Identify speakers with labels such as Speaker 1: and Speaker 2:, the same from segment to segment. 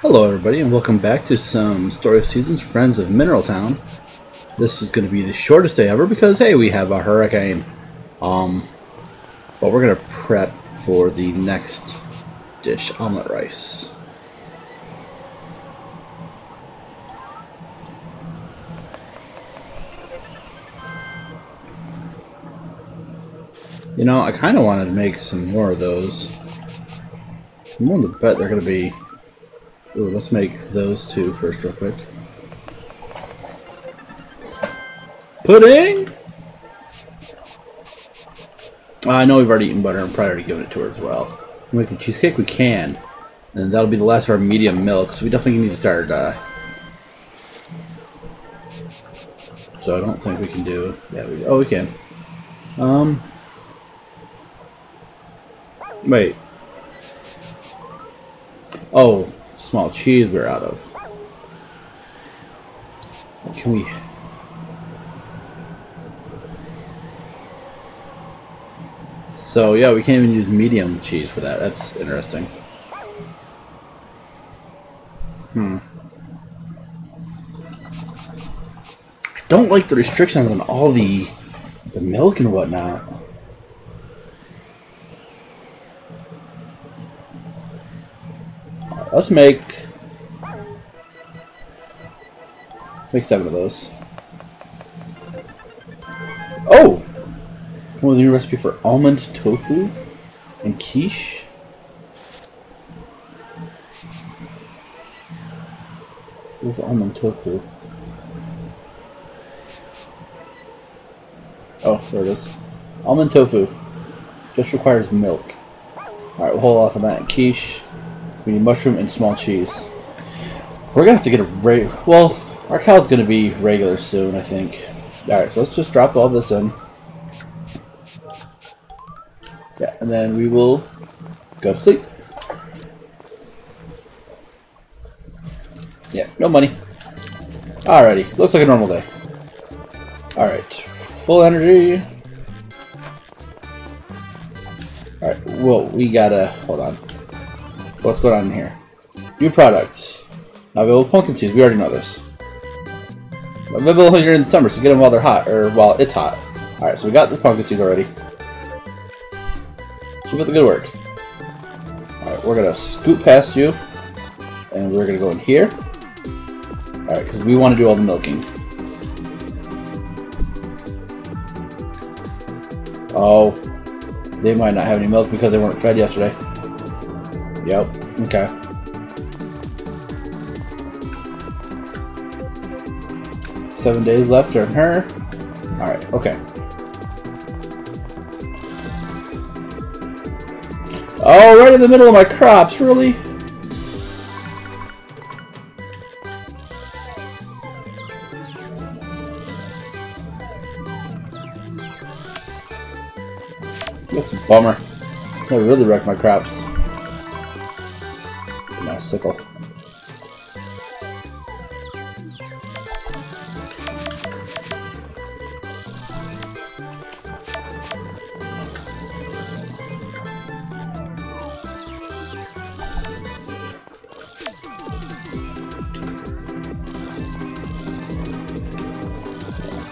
Speaker 1: Hello everybody and welcome back to some Story of Seasons Friends of Mineral Town. This is going to be the shortest day ever because hey we have a hurricane. Um, but we're going to prep for the next dish, omelet rice. You know, I kind of wanted to make some more of those. I'm willing to bet they're going to be Ooh, let's make those two first real quick. Pudding! I know we've already eaten butter and probably already given it to her as well. We'll make the cheesecake, we can. And that'll be the last of our medium milk, so we definitely need to start, uh... So I don't think we can do... Yeah, we... Oh, we can. Um... Wait. Oh, small cheese we're out of. Can we... So yeah, we can't even use medium cheese for that. That's interesting. Hmm. I don't like the restrictions on all the the milk and whatnot. Let's make make seven of those. Oh, well, the new recipe for almond tofu and quiche. With almond tofu. Oh, there it is. Almond tofu. Just requires milk. Alright, we'll hold off on that. Quiche. We need mushroom and small cheese. We're gonna have to get a reg. Well, our cow's gonna be regular soon, I think. Alright, so let's just drop all this in. Yeah, and then we will go to sleep. Yeah, no money. Alrighty, looks like a normal day. Alright, full energy. Alright, whoa, we gotta, hold on. What's going on here? New product. Available pumpkin seeds, we already know this. Available here in the summer, so get them while they're hot, or while it's hot. Alright, so we got the pumpkin seeds already. Keep up the good work. Alright, we're gonna scoot past you. And we're gonna go in here. Alright, because we want to do all the milking. Oh. They might not have any milk because they weren't fed yesterday. Yep. Okay. Seven days left on her. Alright, okay. Oh, right in the middle of my crops, really? That's a bummer. That really wrecked my crops.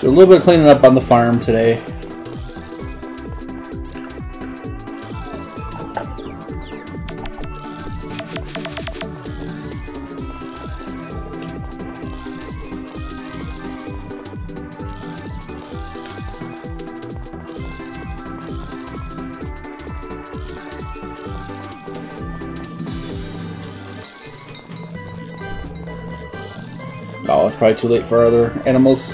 Speaker 1: A little bit of cleaning up on the farm today. Probably too late for other animals.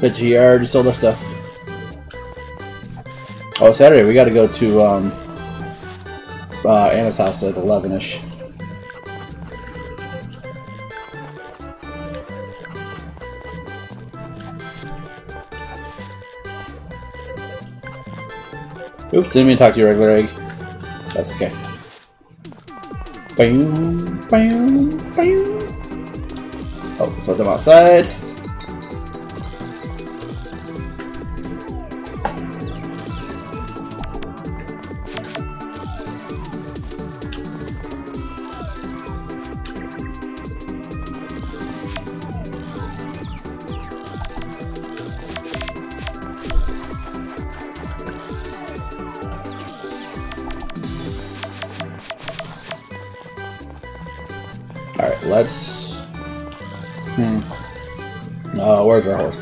Speaker 1: Bet you already sold our stuff. Oh, Saturday, we gotta go to um, uh, Anna's house at 11-ish. Oops, didn't mean to talk to your regular egg. That's okay. Bam, bam, bam. Oh, let's let them outside.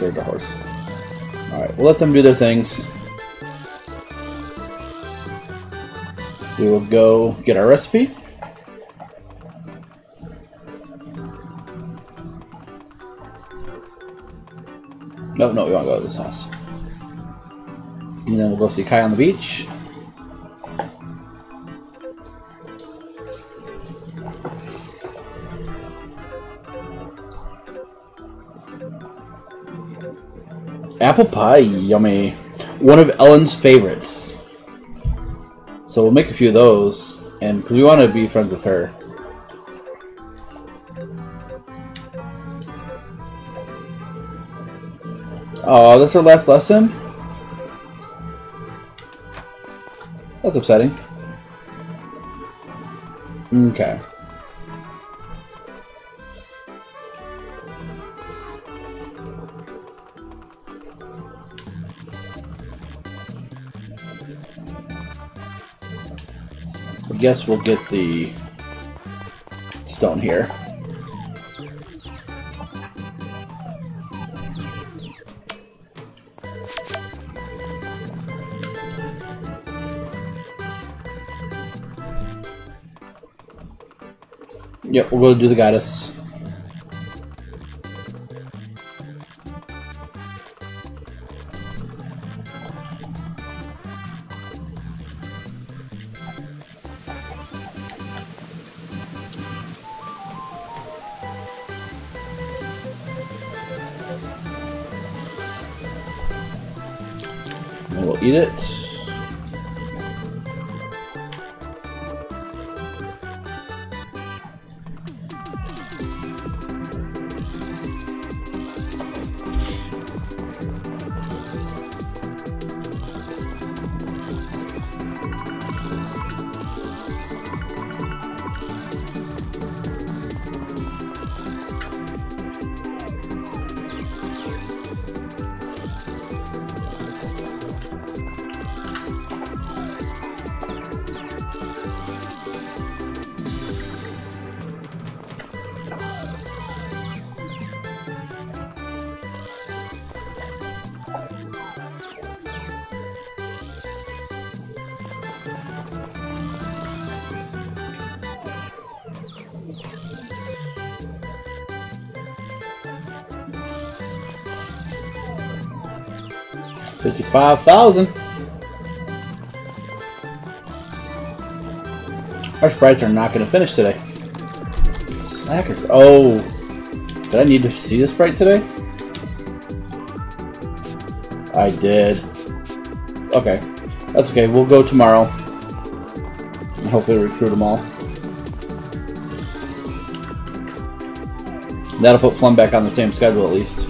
Speaker 1: There's our horse. Alright, we'll let them do their things. We will go get our recipe. No, no, we won't go to this house. And then we'll go see Kai on the beach. Apple pie, yummy. One of Ellen's favorites. So we'll make a few of those, and because we want to be friends with her. Oh, that's our last lesson? That's upsetting. Okay. Guess we'll get the stone here. Yep, we'll go do the goddess. 55,000. Our sprites are not going to finish today. Slackers. Oh. Did I need to see the sprite today? I did. Okay. That's okay. We'll go tomorrow. And hopefully recruit them all. That'll put Plum back on the same schedule at least.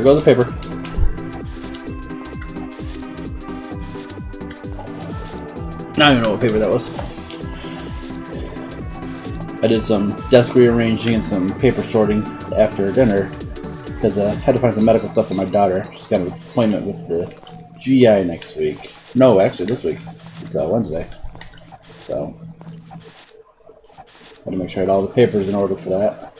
Speaker 1: There goes the paper. Now you know what paper that was. I did some desk rearranging and some paper sorting after dinner because I had to find some medical stuff for my daughter. She's got an appointment with the GI next week. No, actually this week. It's uh, Wednesday. So, I had to make sure I had all the papers in order for that.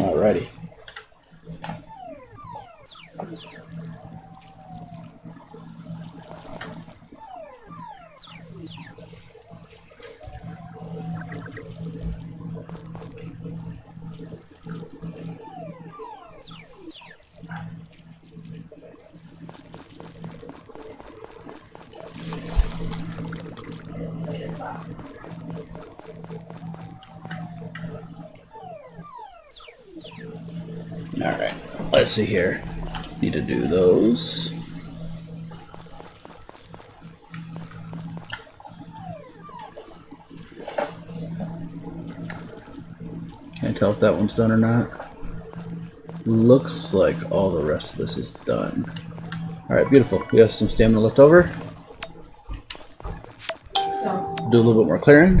Speaker 1: Alrighty. Alright, let's see here. Need to do those. Can't tell if that one's done or not. Looks like all the rest of this is done. Alright, beautiful. We have some stamina left over.
Speaker 2: So,
Speaker 1: Do a little bit more clearing.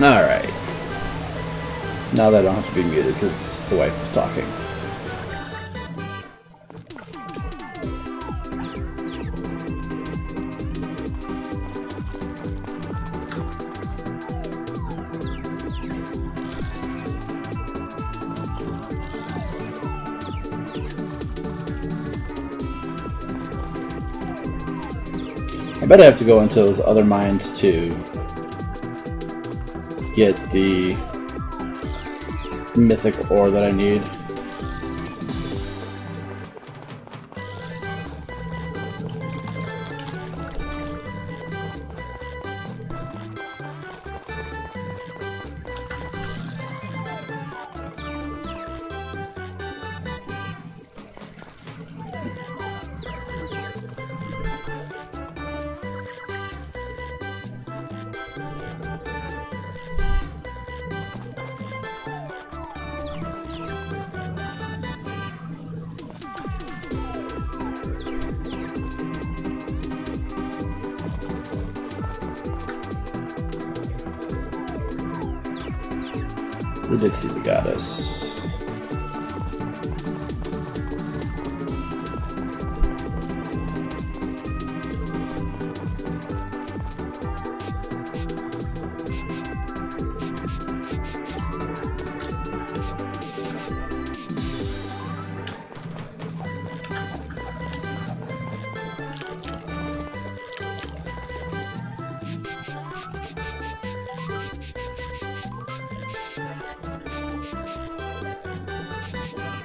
Speaker 1: Alright. Now that I don't have to be muted because the wife was talking. I bet I have to go into those other mines to get the mythic ore that I need.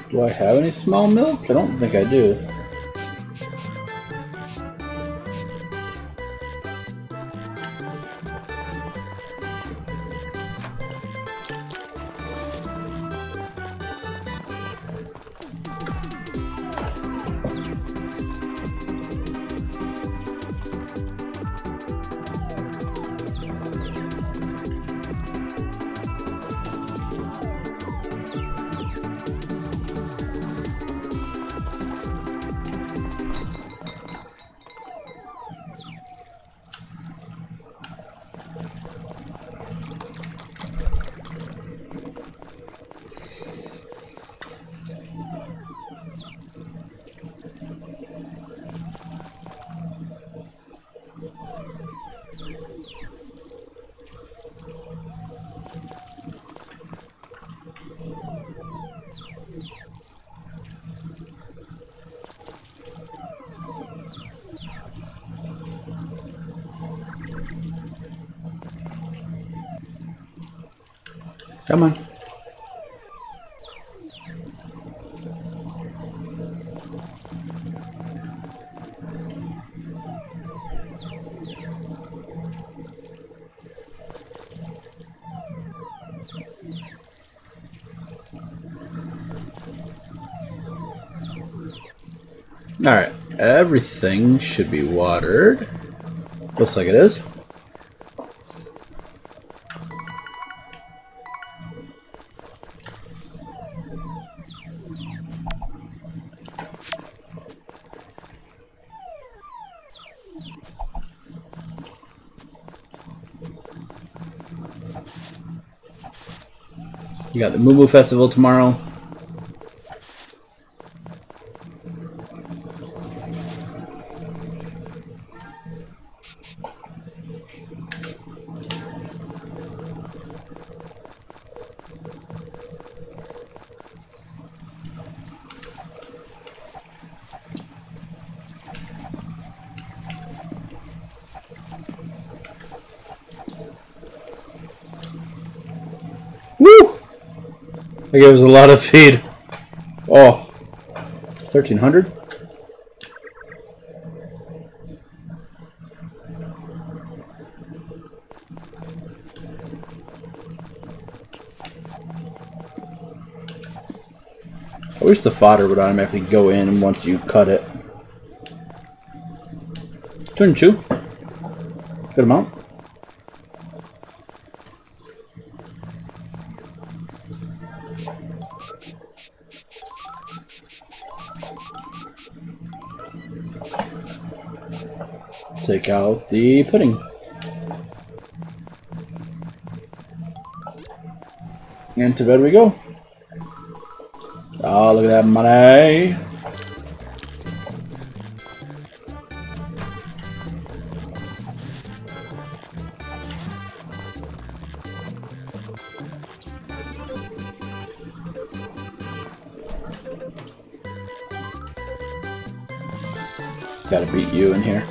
Speaker 1: Do I have any small milk? I don't think I do. Everything should be watered. Looks like it is. You got the Moo Moo Festival tomorrow. That gave us a lot of feed. Oh. 1300? I wish the fodder would automatically go in once you cut it. 22. Good amount. The pudding. And to bed we go. Oh, look at that money. Gotta beat you in here.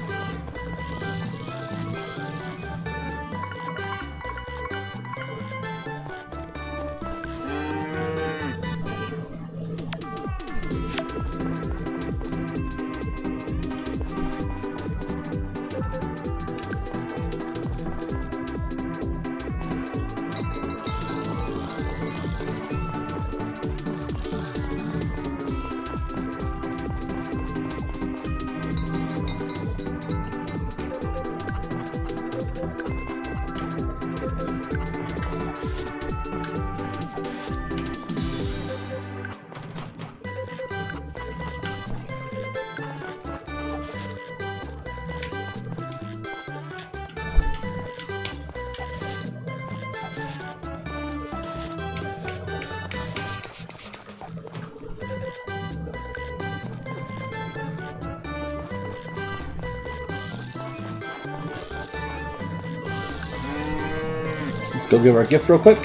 Speaker 1: Go give our gift real quick.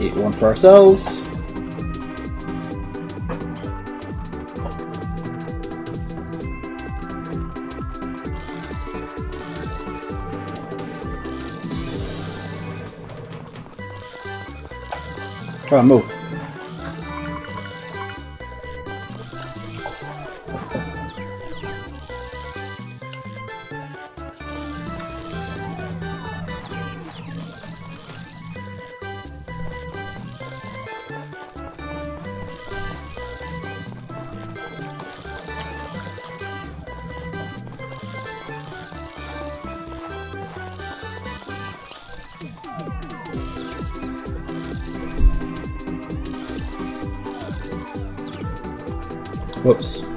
Speaker 1: Eat one for ourselves. Try move. Whoops.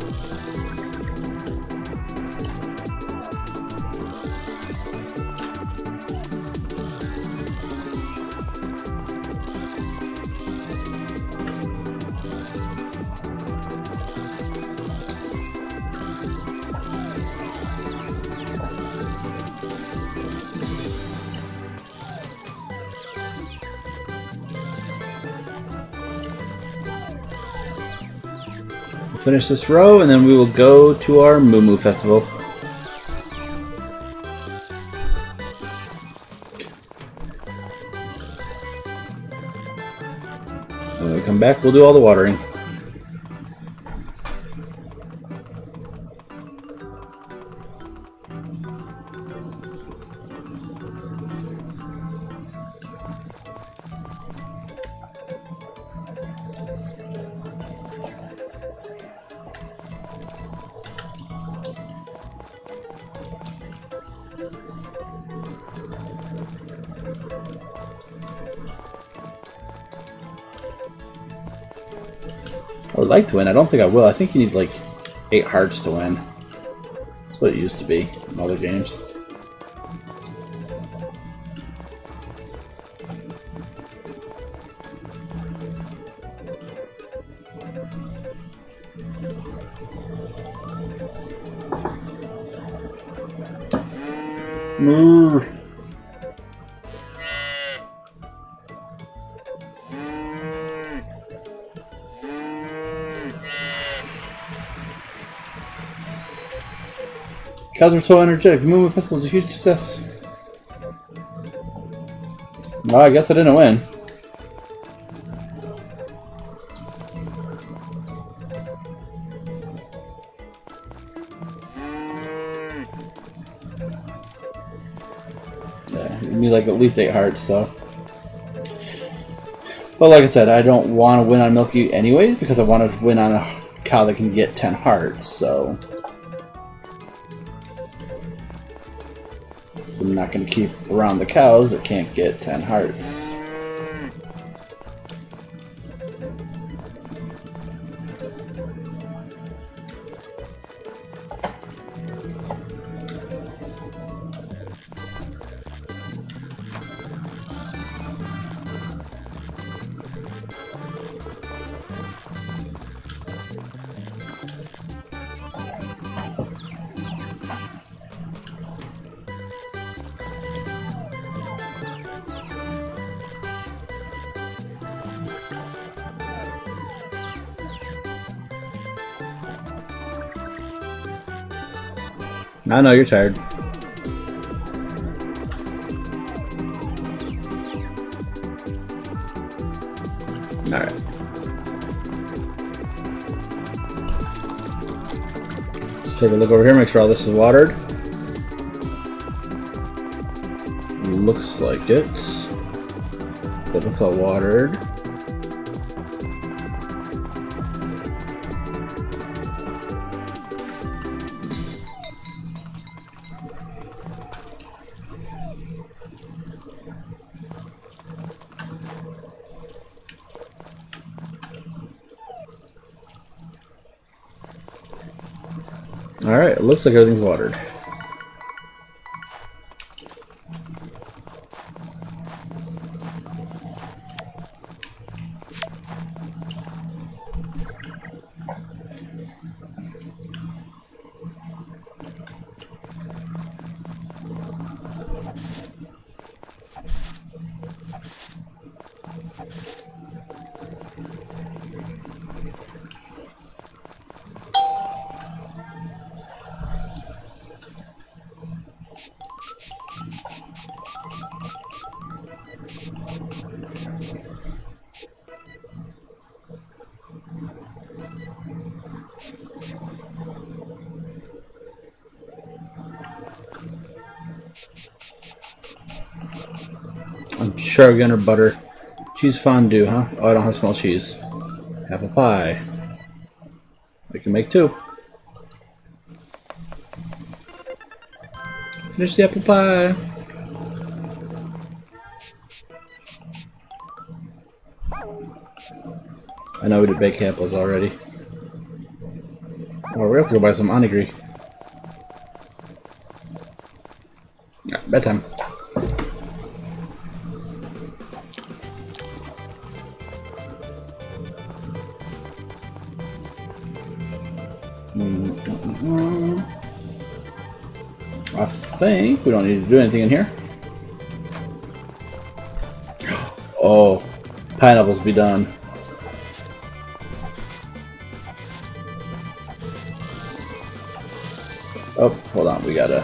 Speaker 1: Finish this row and then we will go to our Moo Moo Festival. When we come back, we'll do all the watering. To win. I don't think I will. I think you need like eight hearts to win. That's what it used to be in other games. Cows are so energetic. The Movement Festival is a huge success. Well, I guess I didn't win. Yeah, need like at least eight hearts, so. But like I said, I don't want to win on Milky anyways because I want to win on a cow that can get 10 hearts, so. Not going to keep around the cows that can't get 10 hearts. I know you're tired. Alright. Let's take a look over here, make sure all this is watered. Looks like it. It looks all watered. Alright, it looks like everything's watered. Chargan or butter. Cheese fondue, huh? Oh, I don't have small cheese. Apple pie. We can make two. Finish the apple pie. I know we did bake apples already. Oh, we have to go buy some onigiri. Yeah, bedtime. Think we don't need to do anything in here. Oh, pineapples be done. Oh, hold on, we gotta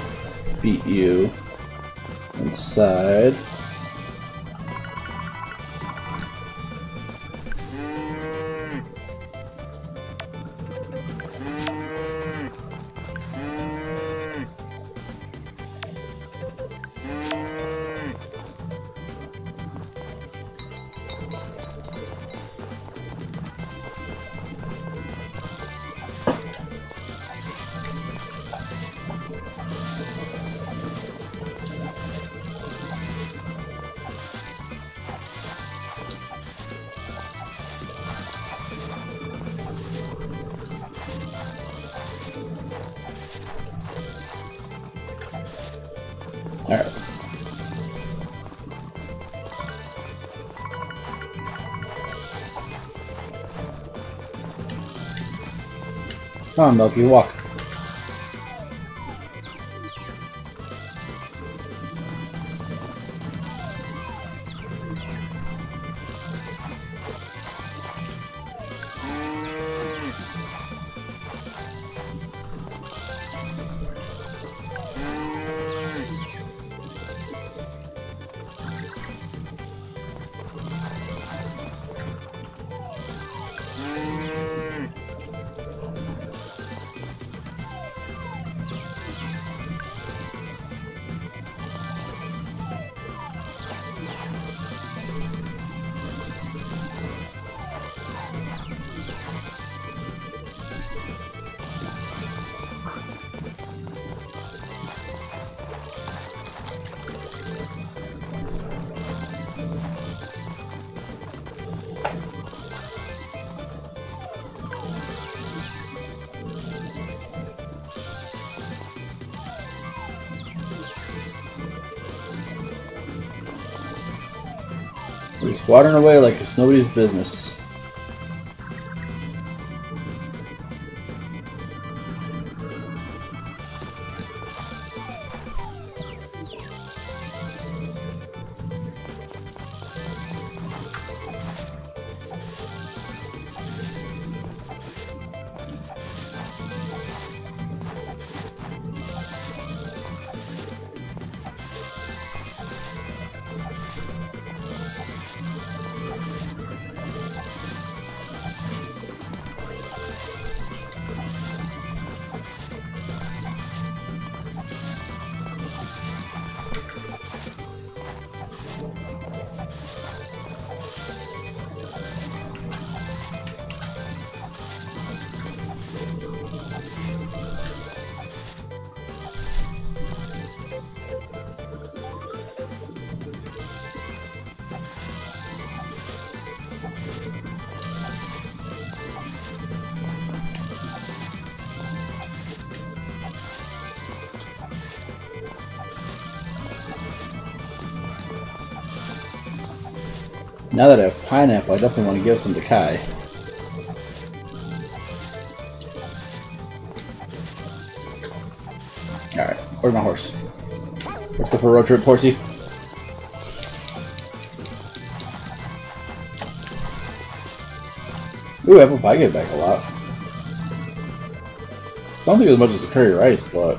Speaker 1: beat you inside. On, Milky, walk. Just watering away like it's nobody's business. Now that I have pineapple, I definitely want to give some to Kai. Alright, where's my horse? Let's go for a road trip, horsey. Ooh, apple pie get back a lot. I Don't think as much as the curry rice, but...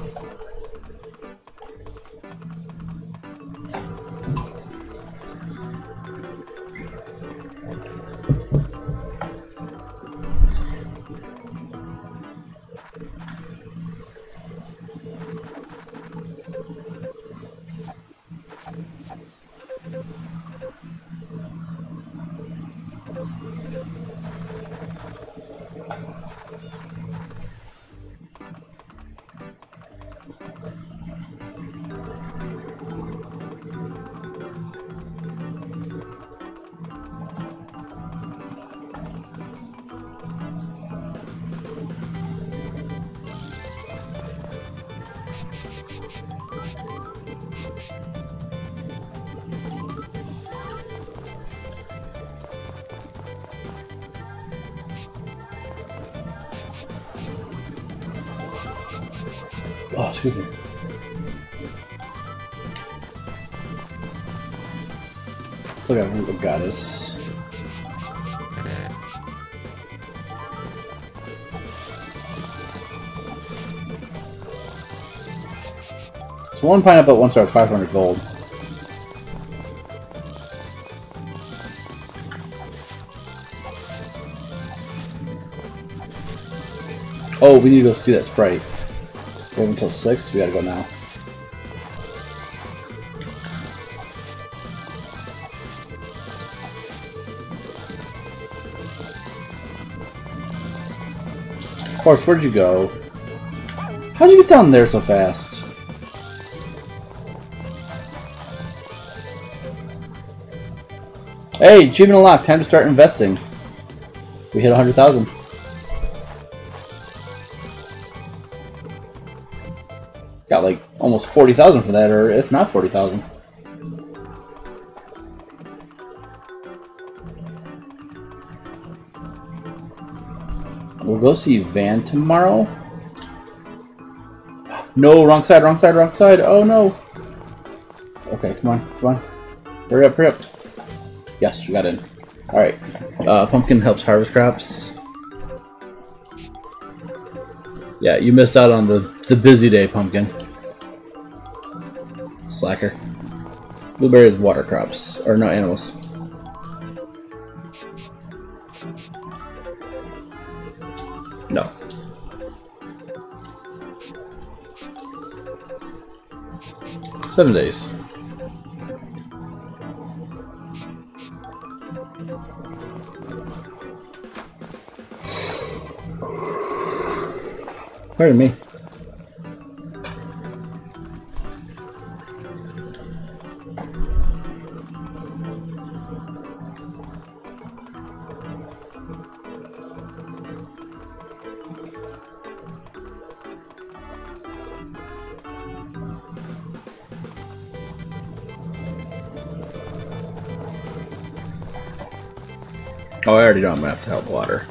Speaker 1: excuse me. Still got Root of Goddess. So one pineapple, one star is 500 gold. Oh, we need to go see that sprite. Wait until 6, we gotta go now. Horse, where'd you go? How'd you get down there so fast? Hey, achievement unlocked. Time to start investing. We hit 100,000. 40,000 for that, or if not 40,000. We'll go see Van tomorrow. No, wrong side, wrong side, wrong side. Oh no. Okay, come on, come on. Hurry up, hurry up. Yes, we got in. Alright. Uh, pumpkin helps harvest crops. Yeah, you missed out on the, the busy day, pumpkin. Slacker. Blueberries, water crops. Or not animals. No. Seven days. Pardon me. Already gonna have to help water.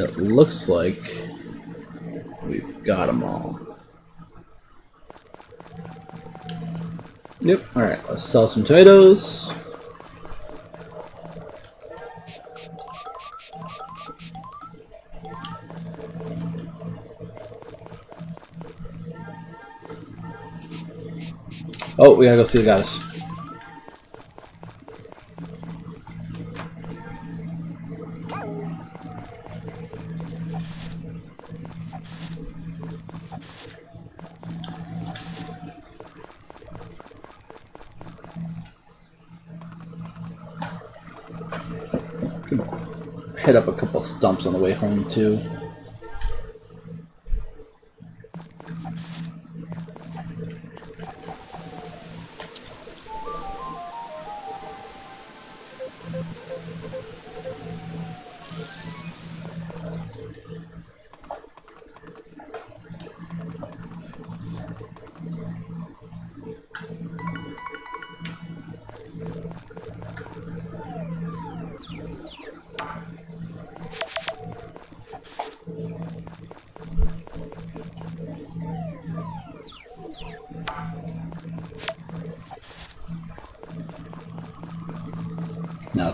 Speaker 1: It looks like we've got them all. Yep, alright, let's sell some tomatoes. Oh, we gotta go see the goddess. Hit up a couple on the way home too.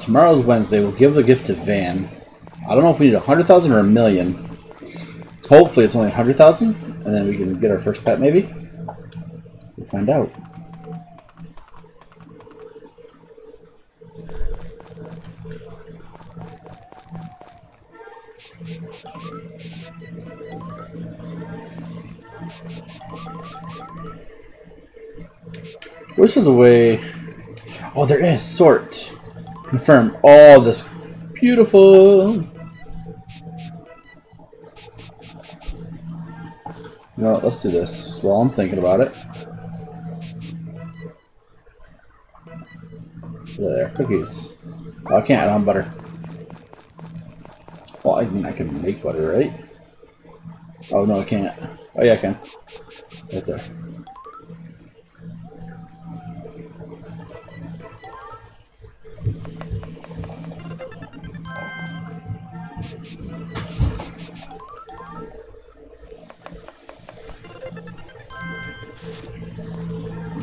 Speaker 1: Tomorrow's Wednesday. We'll give the gift to Van. I don't know if we need a 100,000 or a million. Hopefully it's only a 100,000, and then we can get our first pet, maybe? We'll find out. Wish there's a way... Oh, there is! Sort! Confirm all this beautiful... You know what, let's do this while I'm thinking about it. There, cookies. Oh, I can't add on butter. Well, I mean, I can make butter, right? Oh, no, I can't. Oh, yeah, I can. Right there.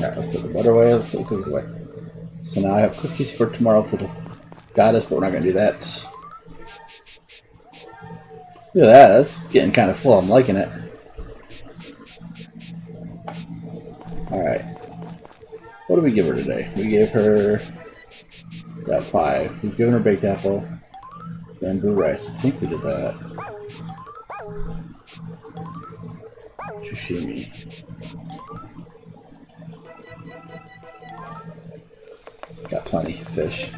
Speaker 1: Alright, let's put the butter away, let's put the cookies away. So now I have cookies for tomorrow for the goddess, but we're not going to do that. Look at that, that's getting kind of full, I'm liking it. Alright. What did we give her today? We gave her that pie. We've given her baked apple. Bamboo rice. I think we did that. Sashimi. Got plenty of fish.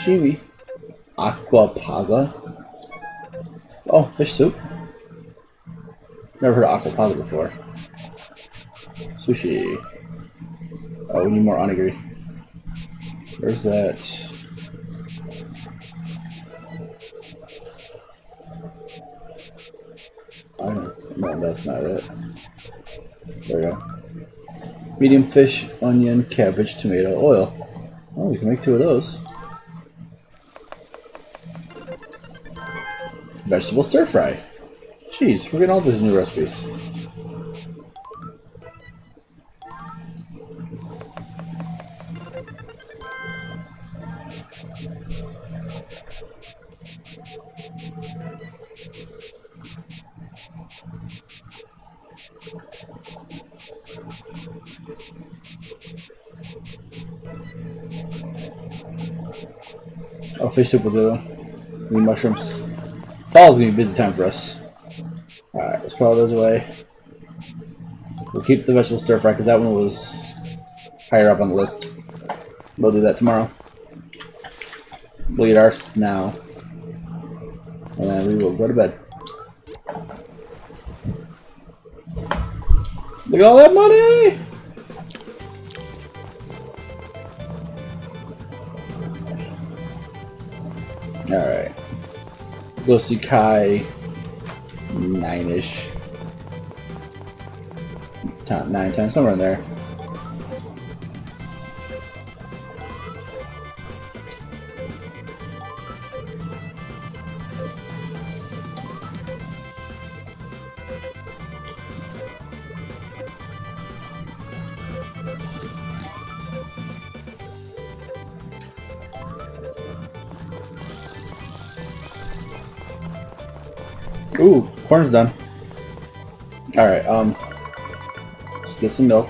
Speaker 1: Sashimi. Aqua pazza. Oh, fish soup. Never heard of aqua pazza before. Sushi. Oh, we need more onigiri. Where's that? I don't know. No, that's not it. There we go. Medium fish, onion, cabbage, tomato, oil. Oh, we can make two of those. Vegetable stir fry. Jeez, we're getting all these new recipes. Soup will do. Mushrooms. Fall's gonna be a busy time for us. Alright, let's put all those away. We'll keep the vegetable stir fry because that one was higher up on the list. We'll do that tomorrow. We'll eat ours now. And then we will go to bed. Look at all that money! See Kai nine-ish. Nine times, somewhere in there. Corn's done. Alright, um, let's get some milk.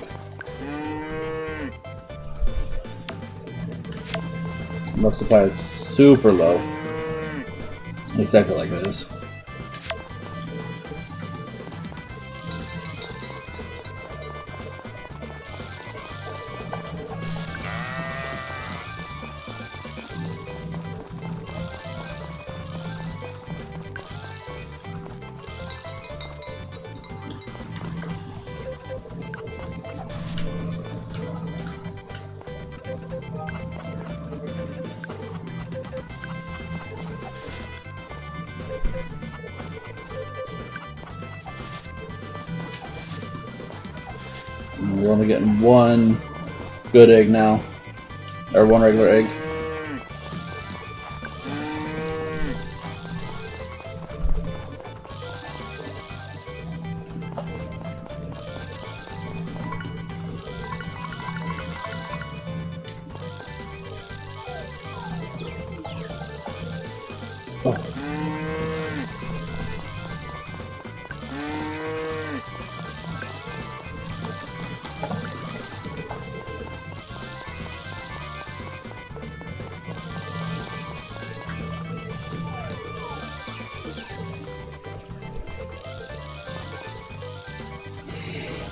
Speaker 1: Milk supply is super low. At least I feel like it is. One good egg now. Or one regular egg.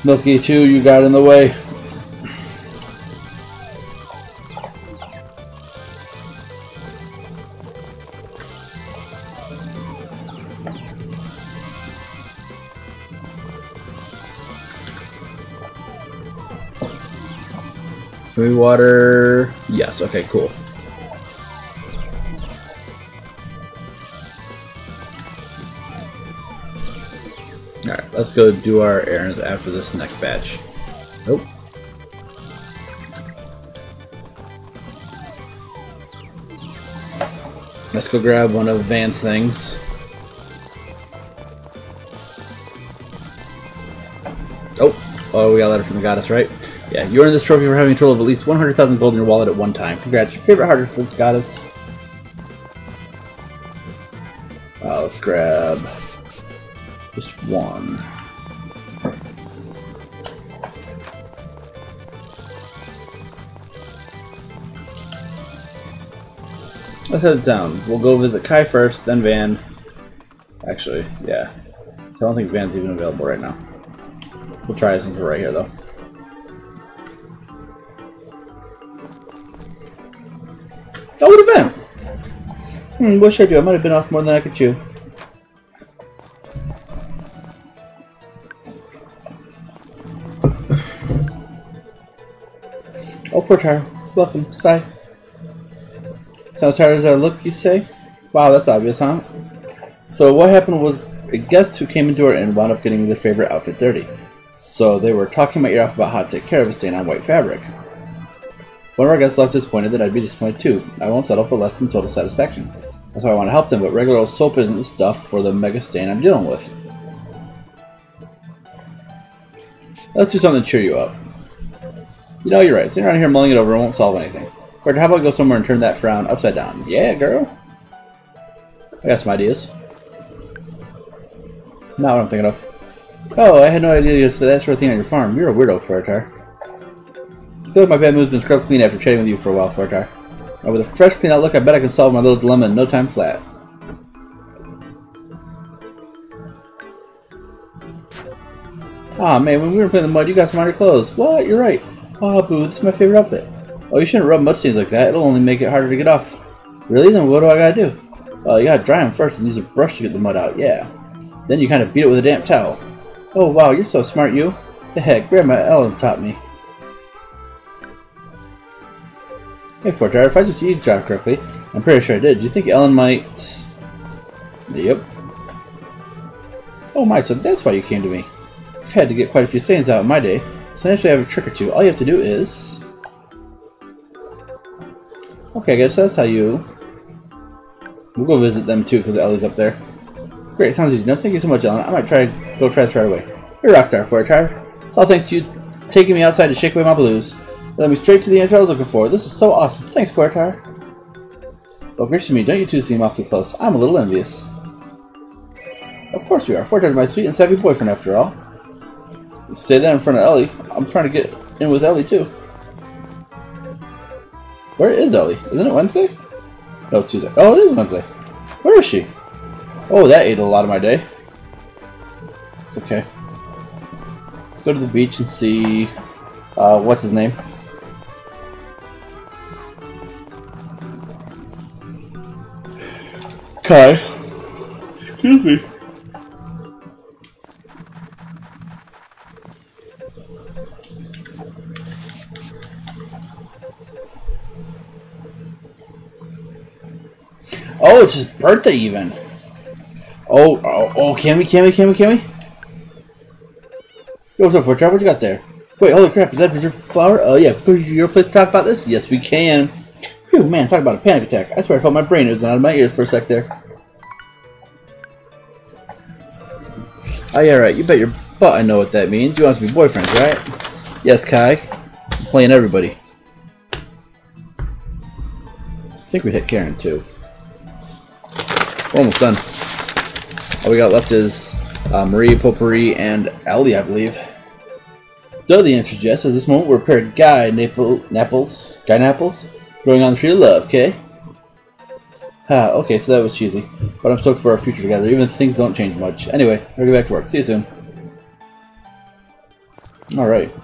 Speaker 1: Milky too, you got in the way. We water? Yes, okay, cool. Alright, let's go do our errands after this next batch. Nope. Let's go grab one of Van's things. Oh, oh, we got a letter from the goddess, right? Yeah, you earned this trophy for having a total of at least 100,000 gold in your wallet at one time. Congrats. Your favorite heart for this goddess? Uh, let's grab just one. Let's head down. We'll go visit Kai first, then Van. Actually, yeah. I don't think Van's even available right now. We'll try since we're right here, though. That would have been. Hmm, what should I do? I might have been off more than I could chew. For tire. Welcome. Sigh. Sounds tired as I look, you say? Wow, that's obvious, huh? So what happened was a guest who came into our inn wound up getting their favorite outfit dirty. So they were talking my ear off about how to take care of a stain on white fabric. One of our guests left disappointed that I'd be disappointed too. I won't settle for less than total satisfaction. That's why I want to help them, but regular old soap isn't the stuff for the mega stain I'm dealing with. Let's do something to cheer you up. You know, you're right. Sitting around here mulling it over won't solve anything. But how about go somewhere and turn that frown upside down? Yeah, girl. I got some ideas. Not what I'm thinking of. Oh, I had no idea you said that sort of thing on your farm. You're a weirdo, Fortar feel like my bad move's been scrubbed clean after chatting with you for a while, Fortar. Now with a fresh, clean outlook, I bet I can solve my little dilemma in no time flat. Ah, man, when we were playing the mud, you got some on your clothes. What? You're right. Oh, boo, this is my favorite outfit. Oh, you shouldn't rub mud stains like that. It'll only make it harder to get off. Really? Then what do I gotta do? Well, you gotta dry them first and use a brush to get the mud out, yeah. Then you kind of beat it with a damp towel. Oh, wow, you're so smart, you. The heck, Grandma Ellen taught me. Hey, Fortar, if I just job correctly, I'm pretty sure I did. Do you think Ellen might... Yep. Oh my, so that's why you came to me. I've had to get quite a few stains out in my day, so naturally I have a trick or two. All you have to do is... Okay, I guess that's how you... We'll go visit them too, because Elli's up there. Great, sounds easy. No, thank you so much, Ellen. I might try go try this right away. You're a rockstar, Fortar. It's all thanks to you taking me outside to shake away my blues. Led me straight to the answer I was looking for. This is so awesome. Thanks, Fortar. Well, gracious me, don't you two seem awfully close. I'm a little envious. Of course we are. Fortar's my sweet and savvy boyfriend, after all. Say that in front of Elli. I'm trying to get in with Elli, too. Where is Elli? Isn't it Wednesday? No, it's Tuesday. Oh, it is Wednesday. Where is she? Oh, that ate a lot of my day. It's okay. Let's go to the beach and see... Uh, what's his name? Kai. Excuse me. Oh, it's his birthday even. Oh, oh, oh, can we, can we? Yo, what's up, Fortrap? What you got there? Wait, holy crap, is that preserved flower? Oh, uh, yeah, go to your place to talk about this? Yes, we can. Phew, man, talk about a panic attack. I swear I felt my brain was out of my ears for a sec there. Oh, yeah, right. You bet your butt I know what that means. You want us to be boyfriends, right? Yes, Kai. I'm playing everybody. I think we hit Karen, too. We're almost done. All we got left is uh, Marie, Popuri, and Elli, I believe. Though the answer is yes, at this moment we're a pair of Guy Naples, Naples, Guy Naples, Going on the tree of love, okay? Ah, okay, so that was cheesy. But I'm stoked for our future together, even if things don't change much. Anyway, I'll get back to work. See you soon. Alright.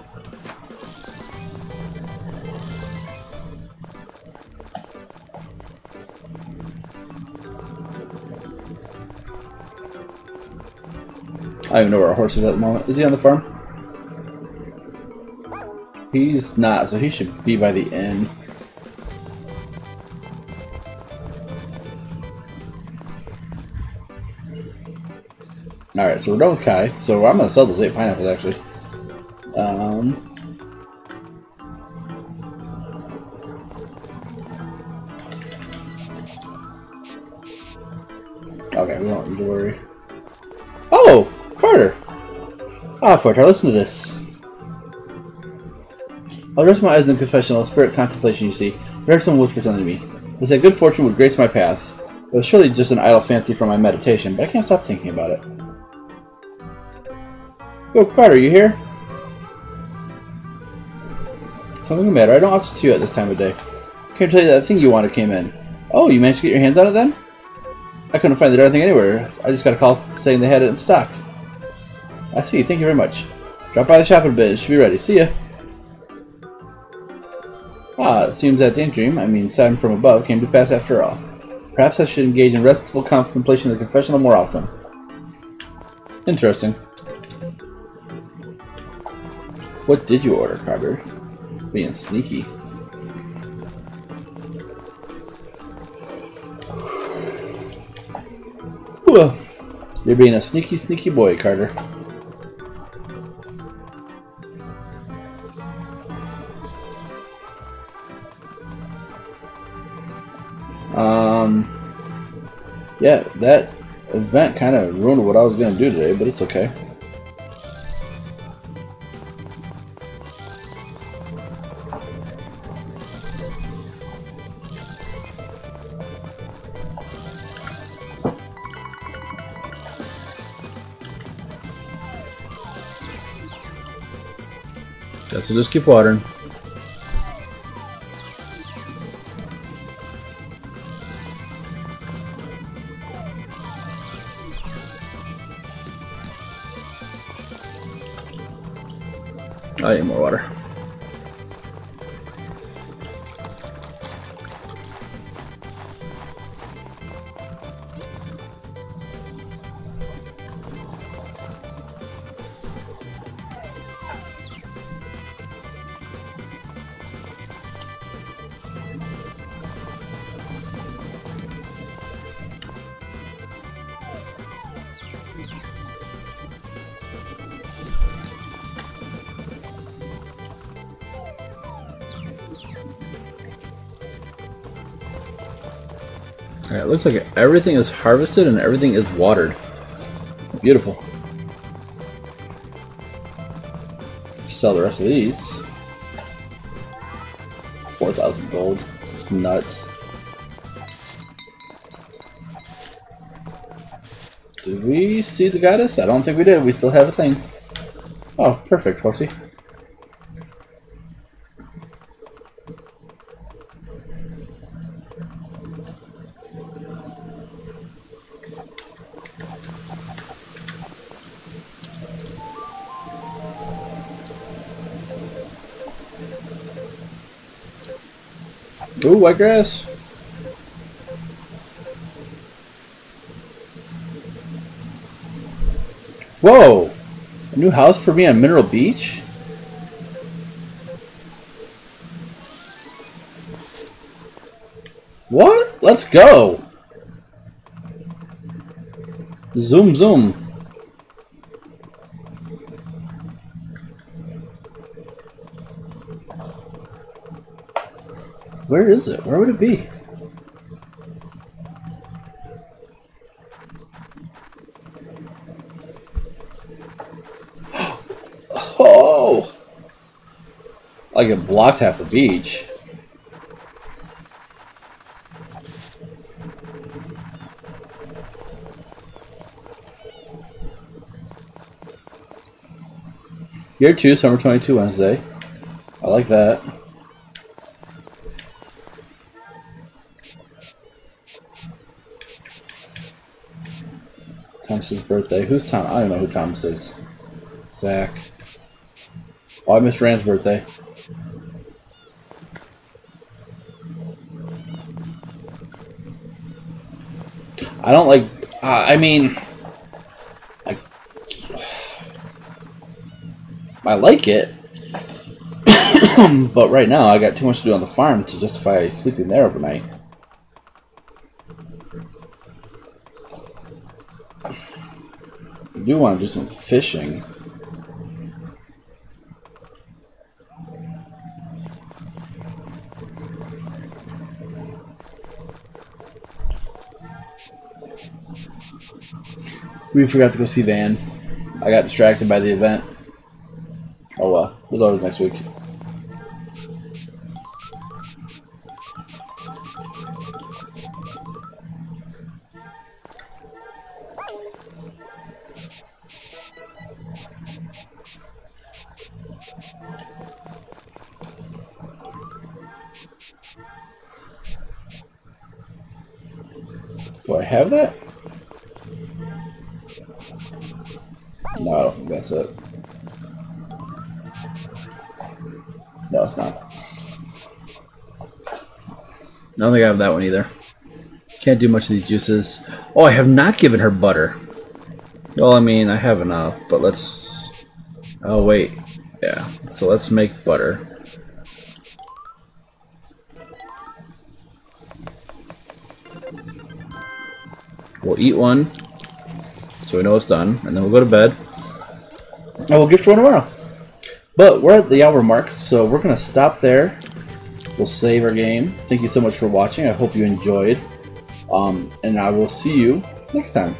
Speaker 1: I don't even know where our horse is at the moment. Is he on the farm? He's not, so he should be by the inn. Alright, so we're done with Kai. So I'm going to sell those eight pineapples, actually. Um... Okay, we don't need to worry. Oh! Carter! Ah, Fortar, listen to this. I'll rest my eyes in confessional, spirit contemplation, you see. I heard some whispers under me. They said good fortune would grace my path. It was surely just an idle fancy from my meditation, but I can't stop thinking about it. Yo, Carter, you here? Something the matter. I don't often see you at this time of day. Can't tell you that thing you wanted came in. Oh, you managed to get your hands on it then? I couldn't find the darn thing anywhere. I just got a call saying they had it in stock. I see. Thank you very much. Drop by the shop in a bit. It should be ready. See ya. Ah, it seems that daydream, I mean sign from above, came to pass after all. Perhaps I should engage in restful contemplation of the confessional more often. Interesting. What did you order, Carter? Being sneaky. You're being a sneaky, sneaky boy, Carter. Yeah, that event kind of ruined what I was going to do today, but it's okay. Guess we'll just keep watering. More water. Alright, looks like everything is harvested and everything is watered. Beautiful. Sell the rest of these. 4,000 gold. It's nuts. Did we see the goddess? I don't think we did. We still have a thing. Oh, perfect, horsey. White grass. Whoa! A new house for me on Mineral Beach? What? Let's go! Zoom, zoom. Where is it? Where would it be? Oh! Like it blocks half the beach. Year 2, summer 22 Wednesday. I like that. Thomas's birthday. Who's Tom? I don't know who Thomas is. Zach. Oh, I missed Rand's birthday. I don't like. Uh, I mean, I, I like it, but right now I got too much to do on the farm to justify sleeping there overnight. Do want to do some fishing. We forgot to go see Van. I got distracted by the event. Oh well, was always next week. Have that one either. Can't do much of these juices. Oh, I have not given her butter. Well, I mean, I have enough, but let's... Oh, wait. Yeah, so let's make butter. We'll eat one, so we know it's done, and then we'll go to bed. And we'll gift one tomorrow. But we're at the hour mark, so we're going to stop there. We'll save our game. Thank you so much for watching. I hope you enjoyed. Um, and I will see you next time.